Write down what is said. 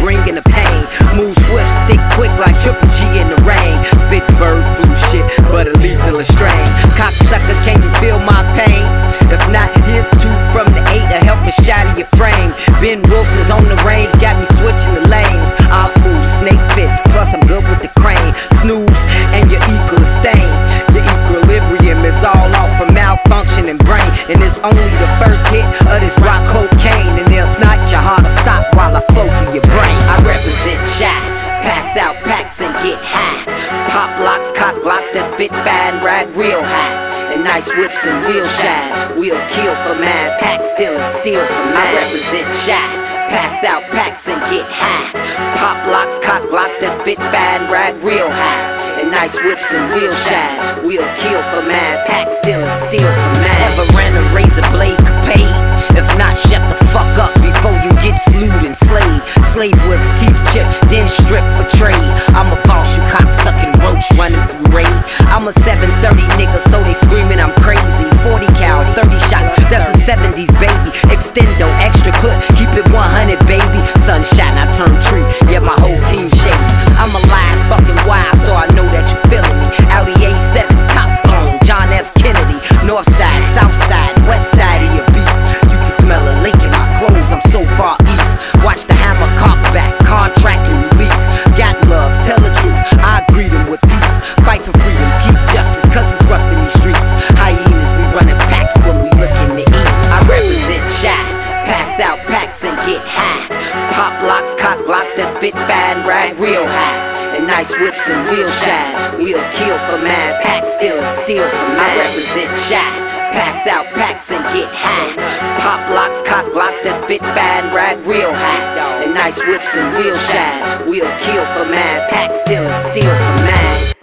bringing the pain. Move swift, stick quick like Triple G in the rain. Spit bird food shit, but a lethal strain. Cocksucker, can you feel my pain? If not, here's two from the eight to help it shatter your frame. Ben Wilson's on the range, got me switching the lanes. I'll fool, snake fist, plus I'm good with the crane. Snooze, and your equal stain. Your equilibrium is all off from malfunctioning brain. And it's only the first hit blocks that spit fine, ride real high. And nice whips and wheel shine. We'll kill for mine, pack still and steal for mine. I represent Chi. Pass out packs and get high. Pop locks, cock blocks that spit fine, ride real high. And nice whips and wheel shine. We'll kill for mine, pack still and steal for mine. Ever ran a razor blade capade? If not, 70s baby. Extendo, extra clip, keep it 100 baby. Sunshine, I turn tree, yeah, my whole team shady. I'm alive, fucking wild, so I know that you feeling me. Audi A7, top bone, John F. Kennedy. North side, south side, west side cock blocks that spit fine, ride real high. And nice whips and wheel shine. We'll kill for mad, pack still and steal for mine. I represent Chi. Pass out packs and get high. Pop locks, cock blocks that spit fine, ride real high. And nice whips and wheel shine. We'll kill for mad, pack still and steal for mine.